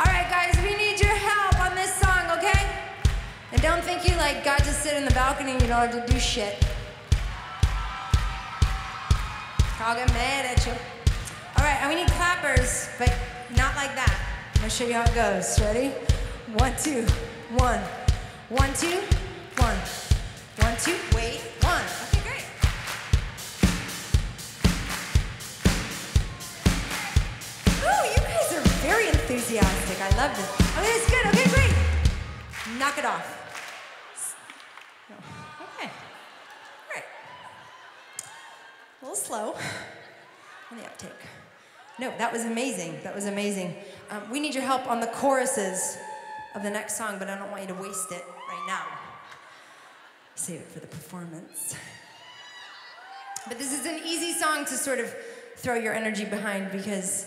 All right, guys, we need your help on this song, okay? And don't think you like got to sit in the balcony and you don't have to do shit. I'll get mad at you. All right, and we need clappers, but not like that. I'm gonna show you how it goes. Ready? One, two, one. One, two, one. One, two, wait, one. Okay, great. Enthusiastic. I love this. Okay, it's good. Okay, great. Knock it off. Okay. All right. A little slow on the uptake. No, that was amazing. That was amazing. Um, we need your help on the choruses of the next song, but I don't want you to waste it right now. Save it for the performance. But this is an easy song to sort of throw your energy behind because